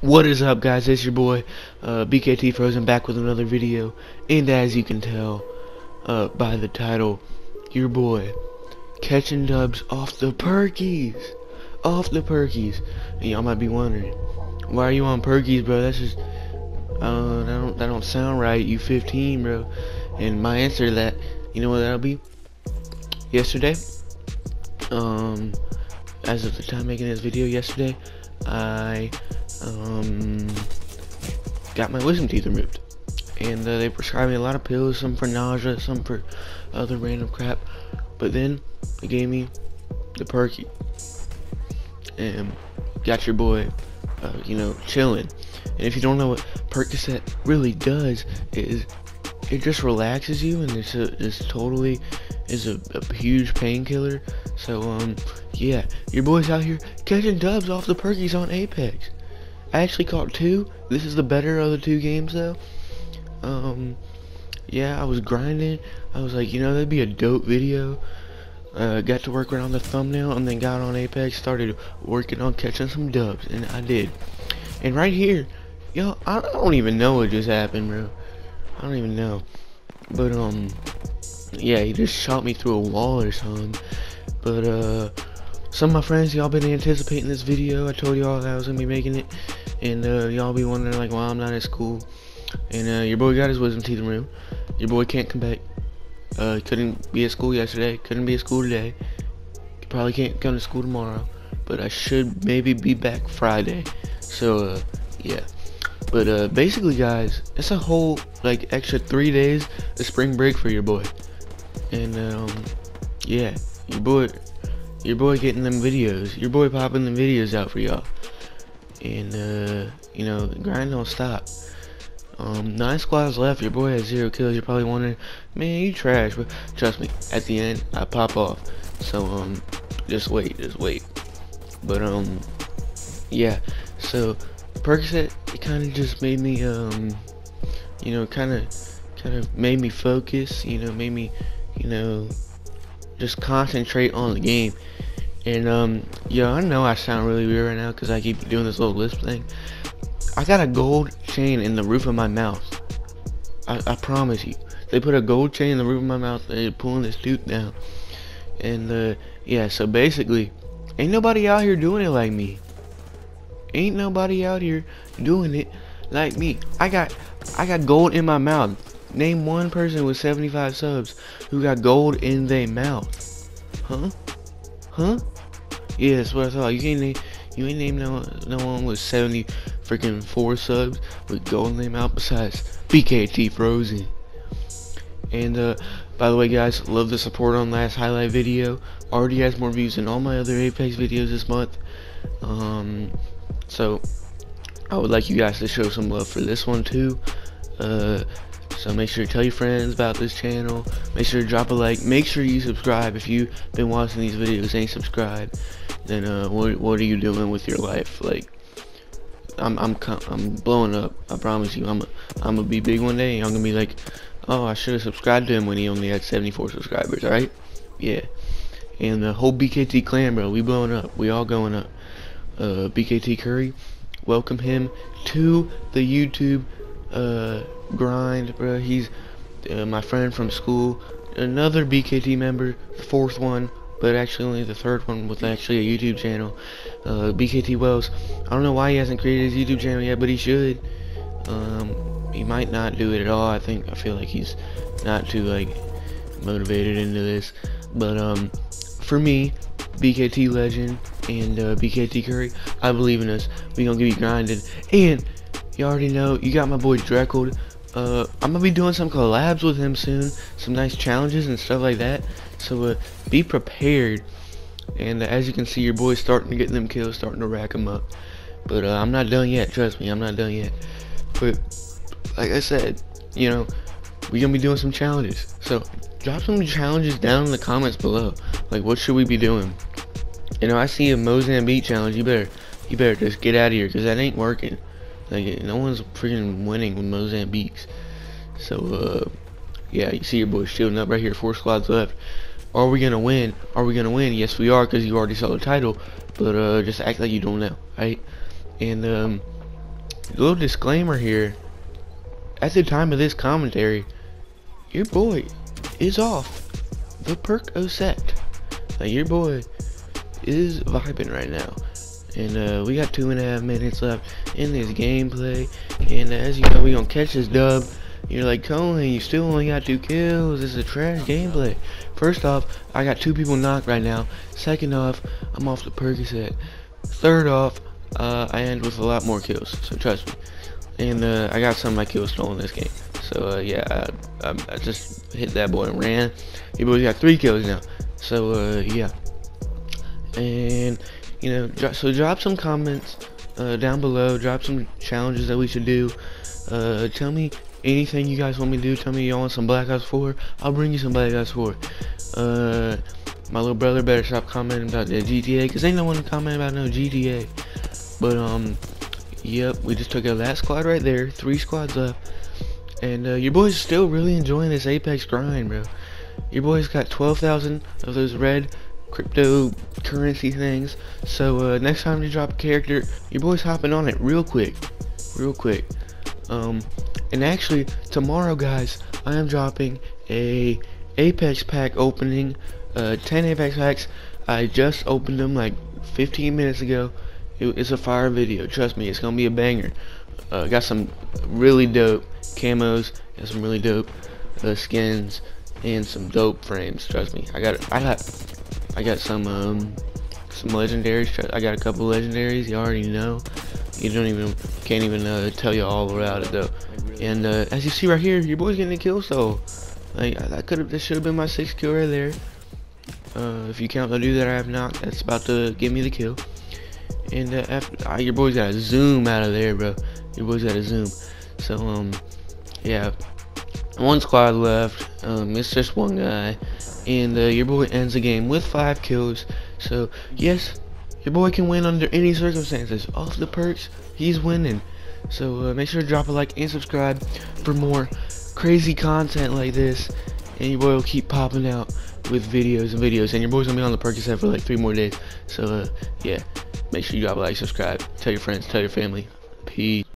What is up guys, it's your boy uh, BKT Frozen back with another video. And as you can tell uh, by the title your boy catching dubs off the perkies. Off the perkies. And y'all might be wondering why are you on perkies bro? That's just uh, that don't, that don't sound right. You 15 bro. And my answer to that you know what that'll be? Yesterday um as of the time making this video yesterday I um, got my wisdom teeth removed. And uh, they prescribed me a lot of pills, some for nausea, some for other random crap. But then they gave me the perky. And got your boy, uh, you know, chilling. And if you don't know what Percocet really does, is it just relaxes you and it's a, it's totally is a, a huge painkiller. So um yeah, your boy's out here catching dubs off the perkies on Apex. I actually caught two. This is the better of the two games though. Um, yeah, I was grinding. I was like, you know, that'd be a dope video. Uh, got to work around the thumbnail and then got on Apex, started working on catching some dubs, and I did. And right here, yo, I don't even know what just happened, bro. I don't even know. But, um, yeah, he just shot me through a wall or something. But, uh, some of my friends, y'all been anticipating this video. I told y'all that I was gonna be making it, and uh, y'all be wondering like why I'm not at school. And uh, your boy got his wisdom teeth removed. Your boy can't come back. Uh, couldn't be at school yesterday. Couldn't be at school today. Probably can't come to school tomorrow. But I should maybe be back Friday. So uh, yeah. But uh, basically, guys, it's a whole like extra three days of spring break for your boy. And um, yeah, your boy your boy getting them videos. Your boy popping them videos out for y'all. And, uh, you know, grind don't stop. Um, nine squads left. Your boy has zero kills. You're probably wondering, man, you trash. But trust me, at the end, I pop off. So, um, just wait, just wait. But, um, yeah. So, Percocet, it kind of just made me, um, you know, kind of, kind of made me focus. You know, made me, you know, just concentrate on the game. And um, yo, I know I sound really weird right now because I keep doing this little lisp thing. I got a gold chain in the roof of my mouth. I, I promise you. They put a gold chain in the roof of my mouth. They're pulling this tooth down. And uh, yeah, so basically, ain't nobody out here doing it like me. Ain't nobody out here doing it like me. I got, I got gold in my mouth. Name one person with 75 subs who got gold in their mouth. Huh? Huh? Yeah, that's what I thought. You can't name, you ain't name no, no one with 70 freaking 4 subs with gold in their mouth besides BKT Frozen. And, uh, by the way, guys, love the support on last highlight video. Already has more views than all my other Apex videos this month. Um, so, I would like you guys to show some love for this one, too. Uh, so make sure to tell your friends about this channel. Make sure to drop a like. Make sure you subscribe if you've been watching these videos ain't subscribed. Then uh, what what are you doing with your life? Like I'm I'm I'm blowing up. I promise you. I'm a, I'm gonna be big one day. I'm gonna be like, oh, I should have subscribed to him when he only had 74 subscribers. All right? Yeah. And the whole BKT clan, bro, we blowing up. We all going up. Uh, BKT Curry, welcome him to the YouTube uh, grind, bro. He's uh, my friend from school, another BKT member, the fourth one, but actually only the third one with actually a YouTube channel. Uh, BKT Wells. I don't know why he hasn't created his YouTube channel yet, but he should. Um, he might not do it at all. I think I feel like he's not too like motivated into this. But um, for me, BKT Legend and uh, BKT Curry, I believe in us. We gonna get you grinded and you already know, you got my boy Dreckled. Uh, I'm gonna be doing some collabs with him soon, some nice challenges and stuff like that. So uh, be prepared. And uh, as you can see, your boy's starting to get them kills, starting to rack them up. But uh, I'm not done yet. Trust me, I'm not done yet. But like I said, you know, we're gonna be doing some challenges. So drop some challenges down in the comments below. Like, what should we be doing? You know, I see a Mozambique challenge. You better, you better just get out of here, cause that ain't working. Like, no one's freaking winning with Mozambiques. So, uh, yeah, you see your boy shielding up right here. Four squads left. Are we gonna win? Are we gonna win? Yes, we are, because you already saw the title. But, uh, just act like you don't know, right? And, um, little disclaimer here. At the time of this commentary, your boy is off the perk sect. Like your boy is vibing right now. And uh, we got two and a half minutes left in this gameplay. And as you know, we gonna catch this dub. You're like, Kohen, you still only got two kills. This is a trash gameplay. First off, I got two people knocked right now. Second off, I'm off the Percocet. Third off, uh, I end with a lot more kills. So trust me. And uh, I got some of my kills stolen this game. So uh, yeah, I, I, I, just hit that boy and ran. He boys got three kills now. So uh, yeah. And you know, so drop some comments uh, down below. Drop some challenges that we should do. Uh, tell me anything you guys want me to do. Tell me you want some Black Ops 4. I'll bring you some Black Ops 4. Uh, my little brother better stop commenting about the GTA, cause ain't no one commenting about no GTA. But um, yep, we just took out that squad right there. Three squads left, and uh, your boy's still really enjoying this Apex grind, bro. Your boy's got 12,000 of those red cryptocurrency things. So uh, next time you drop a character, your boy's hopping on it real quick, real quick. Um, and actually tomorrow, guys, I am dropping a Apex pack opening. Uh, 10 Apex packs. I just opened them like 15 minutes ago. It, it's a fire video. Trust me, it's gonna be a banger. Uh, got some really dope camos. Got some really dope uh, skins and some dope frames. Trust me, I got it. I got I got some um some legendaries. I got a couple legendaries. You already know. You don't even can't even uh, tell you all about it though. And uh, as you see right here, your boy's getting a kill. So like that could have this should have been my sixth kill right there. Uh, if you count the dude that I have not, that's about to give me the kill. And uh, after uh, your boy's got to zoom out of there, bro. Your boy's got to zoom. So um, yeah, one squad left. Um, it's just one guy, and uh, your boy ends the game with five kills. So yes, your boy can win under any circumstances. Off the perks, he's winning. So uh, make sure to drop a like and subscribe for more crazy content like this. And your boy will keep popping out with videos and videos. And your boy's gonna be on the Percocet for like three more days. So uh, yeah, make sure you drop a like, subscribe, tell your friends, tell your family. Peace.